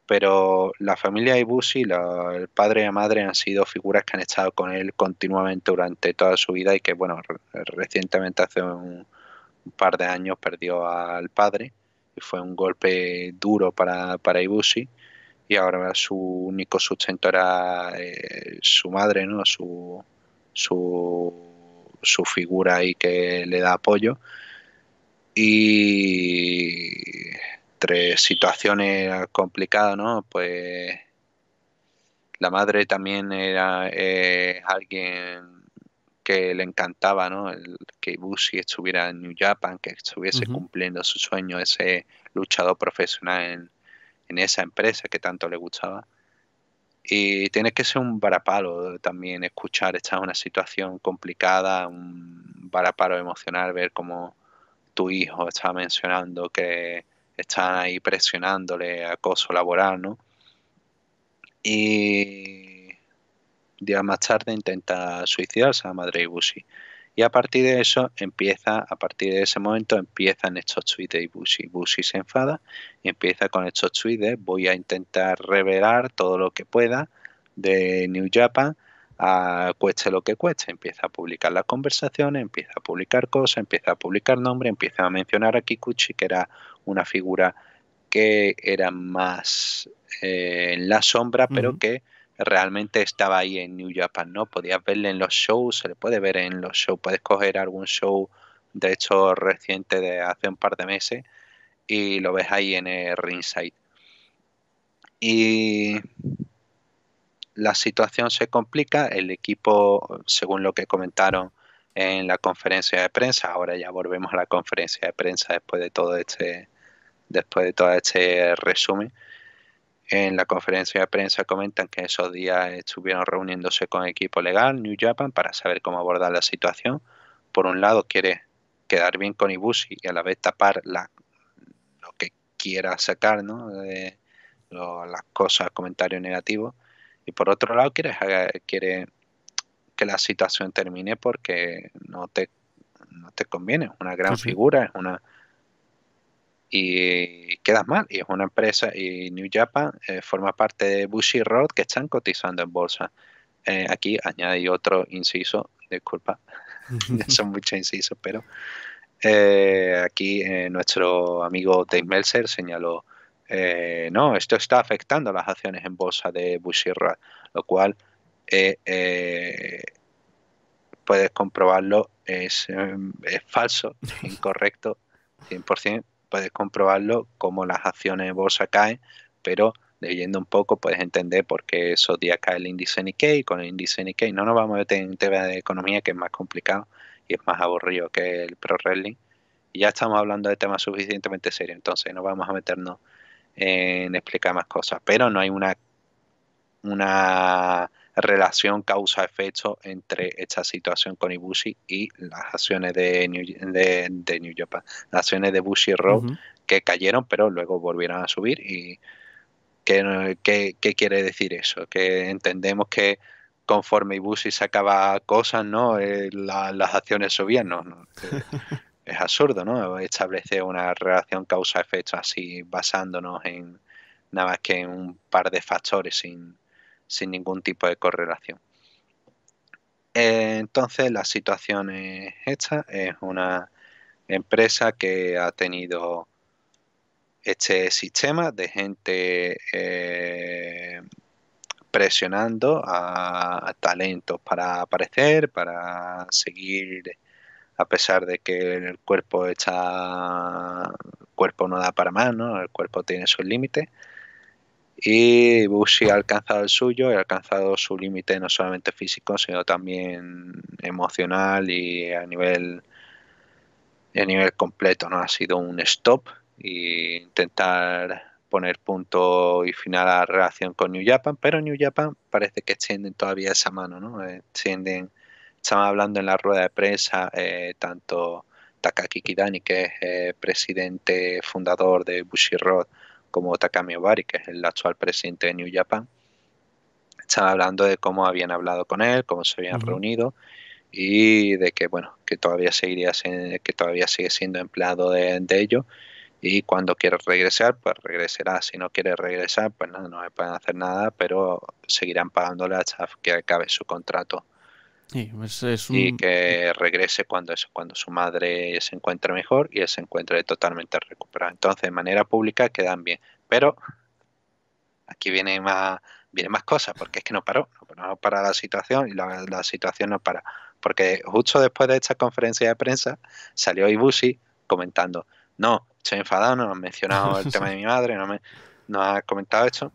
Pero la familia Ibushi, el padre y la madre han sido figuras que han estado con él continuamente durante toda su vida y que, bueno, recientemente hace un, par de años perdió al padre fue un golpe duro para, para Ibushi y ahora su único sustento era eh, su madre, ¿no? Su, su, su figura ahí que le da apoyo y entre situaciones complicadas, ¿no? Pues la madre también era eh, alguien que le encantaba, ¿no? El, que Ibushi estuviera en New Japan, que estuviese cumpliendo su sueño, ese luchador profesional en, en, esa empresa que tanto le gustaba. Y tiene que ser un varapalo también escuchar, esta es una situación complicada, un varapalo emocional, ver cómo tu hijo está mencionando que están ahí presionándole acoso laboral, ¿no? Y días más tarde intenta suicidarse a Madre Ibushi. Y a partir de eso empieza, a partir de ese momento empiezan estos tweets de Ibushi. Ibushi se enfada y empieza con estos tweets voy a intentar revelar todo lo que pueda de New Japan a cueste lo que cueste, empieza a publicar las conversaciones, empieza a publicar cosas, empieza a publicar nombres, empieza a mencionar a Kikuchi, que era una figura que era más eh, en la sombra, pero que realmente estaba ahí en New Japan, ¿no? Podías verle en los shows, se le puede ver en los shows, puedes coger algún show, de hecho reciente de hace un par de meses, y lo ves ahí en el ringside. Y la situación se complica, el equipo, según lo que comentaron en la conferencia de prensa, ahora ya volvemos a la conferencia de prensa después de todo este, después de todo este resumen. En la conferencia de prensa comentan que esos días estuvieron reuniéndose con el equipo legal, New Japan, para saber cómo abordar la situación. Por un lado, quiere quedar bien con Ibushi y a la vez tapar la, lo que quiera sacar, ¿no? De, las cosas, comentarios negativos y por otro lado, quiere, quiere que la situación termine porque no te, no te conviene. Una gran figura, es una y quedas mal. Y es una empresa, y New Japan eh, forma parte de Bushi Road que están cotizando en bolsa. Eh, aquí añade otro inciso, disculpa, son muchos incisos, pero eh, aquí nuestro amigo Dave Meltzer señaló, no, esto está afectando las acciones en bolsa de Bushi Road, lo cual puedes comprobarlo, es, es falso, incorrecto, 100%, puedes comprobarlo como las acciones de bolsa caen, pero leyendo un poco puedes entender por qué esos días cae el índice Nikkei, con el índice Nikkei no nos vamos a meter en tema de economía que es más complicado y es más aburrido que el Pro Wrestling. Y ya estamos hablando de temas suficientemente serios, entonces no vamos a meternos en explicar más cosas, pero no hay una una relación causa-efecto entre esta situación con Ibushi y las acciones de New, de, New Japan, las acciones de Bushi Road que cayeron pero luego volvieron a subir y ¿qué, qué, quiere decir eso? Que entendemos que conforme Ibushi sacaba cosas, ¿no? Eh, las acciones subían, no, es absurdo, ¿no? Establecer una relación causa-efecto así basándonos en nada más que en un par de factores sin sin ningún tipo de correlación. Entonces la situación es esta, es una empresa que ha tenido este sistema de gente eh, presionando a, talentos para aparecer, para seguir, a pesar de que el cuerpo está, el cuerpo no da para más, ¿no? el cuerpo tiene sus límites y Bushi ha alcanzado el suyo, ha alcanzado su límite no solamente físico, sino también emocional y a nivel, a nivel completo. ¿no? Ha sido un stop e intentar poner punto y final a la relación con New Japan, pero New Japan parece que extienden todavía esa mano, ¿no? Extienden, estamos hablando en la rueda de prensa, eh, tanto Takaki Kidani, que es eh, presidente fundador de Bushi Road, como Takami Obari, que es el actual presidente de New Japan, estaban hablando de cómo habían hablado con él, cómo se habían reunido y de que bueno, que todavía seguiría que todavía sigue siendo empleado de, ellos y cuando quiere regresar, pues regresará. Si no quiere regresar, pues nada, no, no pueden hacer nada, pero seguirán pagándole hasta que acabe su contrato. Y que regrese cuando, eso, cuando su madre se encuentre mejor y él se encuentre totalmente recuperado. Entonces, de manera pública quedan bien. Pero aquí viene más, viene más cosas, porque es que no paró, no para la situación y la, situación no para. Porque justo después de esta conferencia de prensa salió Ibushi comentando, no, estoy enfadado, no han mencionado el tema de mi madre, no, me, no ha comentado esto.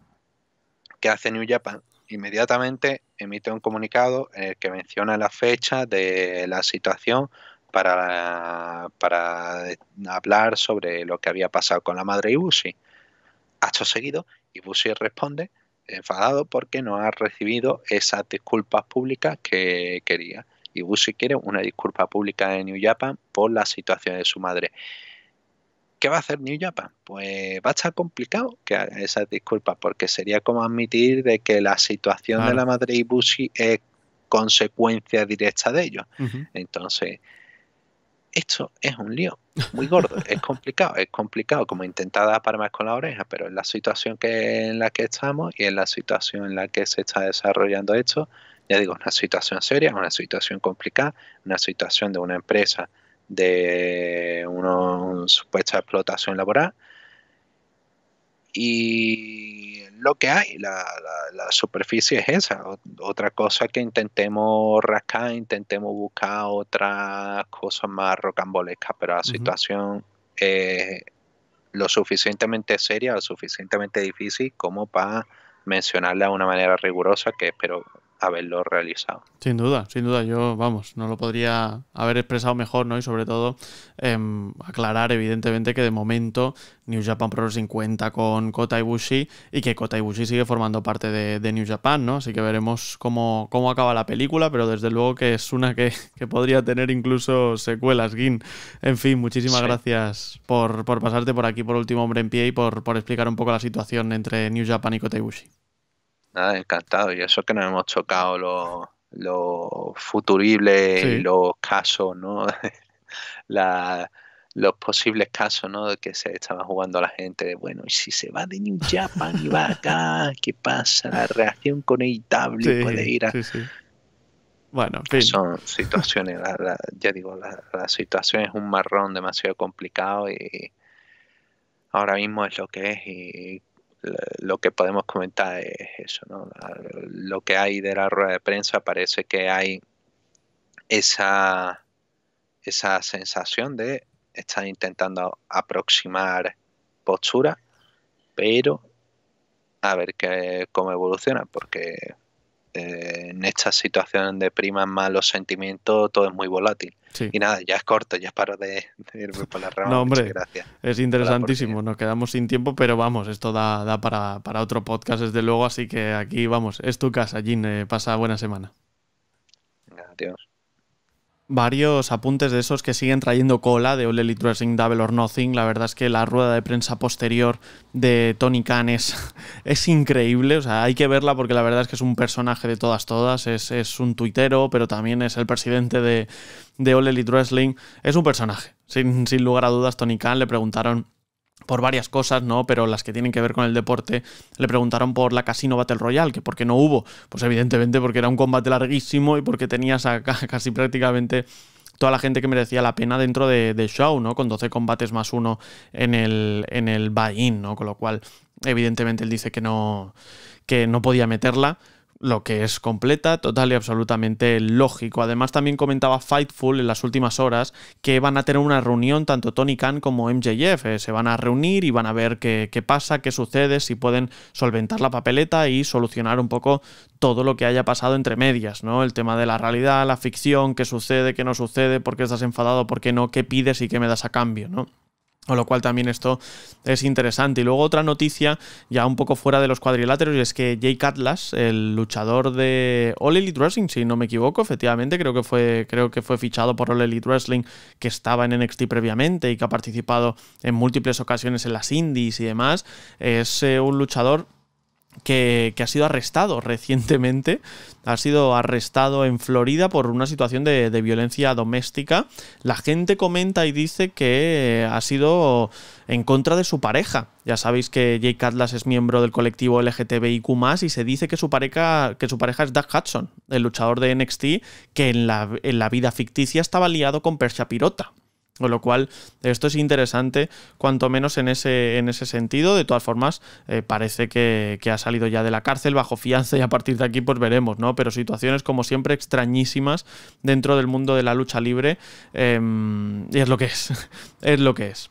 ¿Qué hace New Japan? inmediatamente emite un comunicado en el que menciona la fecha de la situación para, para hablar sobre lo que había pasado con la madre Ibushi. Acto seguido, Ibushi responde enfadado porque no ha recibido esas disculpas públicas que quería. Ibushi quiere una disculpa pública en New Japan por la situación de su madre. ¿Qué va a hacer New Japan? Pues va a estar complicado que haga esas disculpas, porque sería como admitir de que la situación de la madre Ibushi es consecuencia directa de ello. Entonces, esto es un lío muy gordo, es complicado, es complicado como intentar dar más con la oreja, pero en la situación que, en la que estamos y en la situación en la que se está desarrollando esto, ya digo, una situación seria, una situación complicada, una situación de una empresa de una supuesta explotación laboral. Y lo que hay, la, superficie es esa. Otra cosa que intentemos rascar, intentemos buscar otras cosas más rocambolescas, pero la situación es lo suficientemente seria, lo suficientemente difícil como para mencionarla de una manera rigurosa que espero haberlo realizado. Sin duda, sin duda, yo, vamos, no lo podría haber expresado mejor, ¿no? Y sobre todo em, aclarar, evidentemente, que de momento New Japan Pro Wrestling cuenta con Kota Ibushi y que Kota Ibushi sigue formando parte de, New Japan, ¿no? Así que veremos cómo, cómo, acaba la película, pero desde luego que es una que, podría tener incluso secuelas, Gin. En fin, muchísimas gracias por, pasarte por aquí por Último Hombre en Pie y por, por explicar un poco la situación entre New Japan y Kota Ibushi. Nada, encantado. Y eso que nos hemos chocado los lo futuribles y los casos, ¿no? la, los posibles casos, ¿no? De que se estaba jugando a la gente de, bueno, y si se va de New Japan y va acá, ¿qué pasa? La reacción con AEW puede ir a... Bueno, en fin. Son situaciones, ya digo, la, situación es un marrón demasiado complicado y ahora mismo es lo que es y lo que podemos comentar es eso, ¿no? Lo que hay de la rueda de prensa parece que hay esa, esa sensación de están intentando aproximar postura, pero a ver qué, cómo evoluciona, porque eh, en esta situación de primas más los sentimientos, todo es muy volátil. Y nada, ya es corto, ya paro de, irme por la rama. No, hombre, gracias es interesantísimo. Nos quedamos sin tiempo, pero vamos, esto da, da para, para, otro podcast, desde luego. Así que aquí vamos, es tu casa, Jin. Eh, pasa buena semana. Adiós varios apuntes de esos que siguen trayendo cola de All Elite Wrestling Double or Nothing. La verdad es que la rueda de prensa posterior de Tony Khan es, increíble. O sea, hay que verla porque la verdad es que es un personaje de todas, todas. Es, un tuitero, pero también es el presidente de, de All Elite Wrestling. Es un personaje. Sin, sin lugar a dudas, Tony Khan le preguntaron por varias cosas, ¿no? Pero las que tienen que ver con el deporte, le preguntaron por la Casino Battle Royale, que por qué no hubo. Pues evidentemente porque era un combate larguísimo y porque tenías casi prácticamente toda la gente que merecía la pena dentro de, show, ¿no? Con 12 combates más uno en el, en el buy-in, ¿no? Con lo cual, evidentemente él dice que no, que no podía meterla lo que es completa, total y absolutamente lógico. Además, también comentaba Fightful en las últimas horas que van a tener una reunión tanto Tony Khan como MJF. Eh, se van a reunir y van a ver qué, qué, pasa, qué sucede, si pueden solventar la papeleta y solucionar un poco todo lo que haya pasado entre medias, ¿no? El tema de la realidad, la ficción, qué sucede, qué no sucede, por qué estás enfadado, por qué no, qué pides y qué me das a cambio, ¿no? Con lo cual también esto es interesante. Y luego otra noticia, ya un poco fuera de los cuadriláteros, y es que Jake Atlas, el luchador de All Elite Wrestling, si no me equivoco, efectivamente, creo que fue, creo que fue fichado por All Elite Wrestling, que estaba en NXT previamente y que ha participado en múltiples ocasiones en las indies y demás, es eh, un luchador que, ha sido arrestado recientemente. Ha sido arrestado en Florida por una situación de, violencia doméstica. La gente comenta y dice que ha sido en contra de su pareja. Ya sabéis que Jake Atlas es miembro del colectivo LGTBIQ y se dice que su pareja, que su pareja es Doug Hudson, el luchador de NXT, que en la, en la vida ficticia estaba liado con Persia Pirota. Con lo cual, esto es interesante, cuanto menos en ese, en ese sentido. De todas formas, eh, parece que, ha salido ya de la cárcel bajo fianza y a partir de aquí, pues veremos, ¿no? Pero situaciones, como siempre, extrañísimas dentro del mundo de la lucha libre. Em, y es lo que es. es lo que es.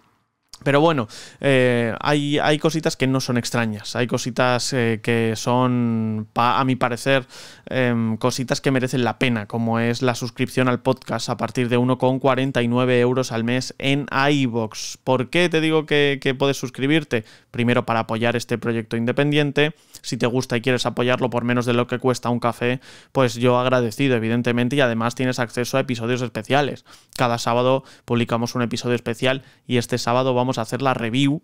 Pero bueno, eh, hay, hay, cositas que no son extrañas, hay cositas eh, que son, a mi parecer, em, cositas que merecen la pena, como es la suscripción al podcast a partir de 1,49 euros al mes en iVoox. ¿Por qué te digo que, que puedes suscribirte? Primero para apoyar este proyecto independiente, si te gusta y quieres apoyarlo por menos de lo que cuesta un café, pues yo agradecido, evidentemente, y además tienes acceso a episodios especiales. Cada sábado publicamos un episodio especial y este sábado vamos a hacer la review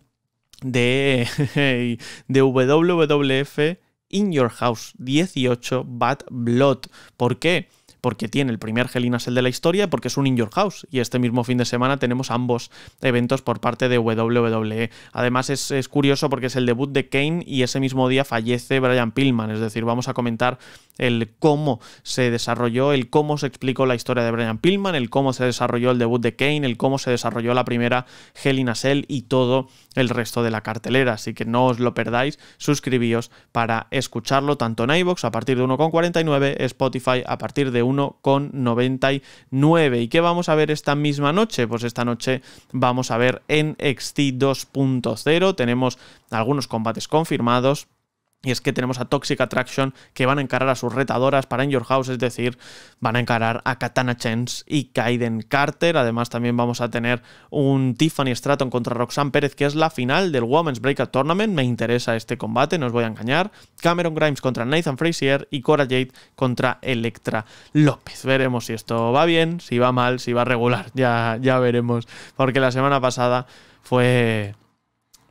de, de WWF In Your House 18 Bad Blood. ¿Por qué? Porque tiene el primer Hell in a Cell de la historia, porque es un In Your House. Y este mismo fin de semana tenemos ambos eventos por parte de WWE. Además es, curioso porque es el debut de Kane y ese mismo día fallece Brian Pillman. Es decir, vamos a comentar el cómo se desarrolló, el cómo se explicó la historia de Brian Pillman, el cómo se desarrolló el debut de Kane, el cómo se desarrolló la primera Hell in a Cell y todo el resto de la cartelera. Así que no os lo perdáis, suscribíos para escucharlo tanto en iVoox a partir de 1,49, Spotify a partir de 1,99. ¿Y qué vamos a ver esta misma noche? Pues esta noche vamos a ver NXT 2.0. Tenemos algunos combates confirmados. Y es que tenemos a Toxic Attraction que van a encarar a sus retadoras para In Your House, es decir, van a encarar a Katana Chance y Kaiden Carter. Además, también vamos a tener un Tiffany Stratton contra Roxanne Pérez, que es la final del Women's Breakout Tournament. Me interesa este combate, no os voy a engañar. Cameron Grimes contra Nathan Frazier y Cora Jade contra Electra López. Veremos si esto va bien, si va mal, si va regular. Ya, ya veremos. Porque la semana pasada fue.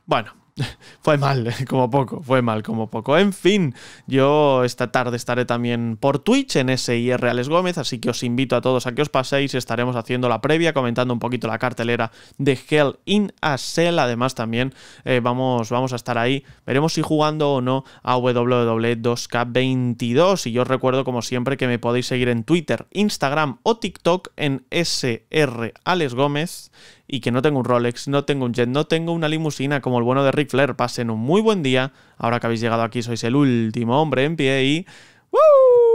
Bueno, fue mal, como poco, fue mal, como poco. En fin, yo esta tarde estaré también por Twitch en SIR Reales Gómez, así que os invito a todos a que os paséis. Estaremos haciendo la previa, comentando un poquito la cartelera de Hell in a Cell. Además, también eh, vamos, vamos a estar ahí. Veremos si jugando o no a WWE 2K22. Y yo os recuerdo, como siempre, que me podéis seguir en Twitter, Instagram o TikTok en SR Alex Gómez y que no tengo un Rolex, no tengo un jet, no tengo una limusina como el bueno de Ric Flair. Pasen un muy buen día. Ahora que habéis llegado aquí, sois el último hombre en pie y. ¡Woo!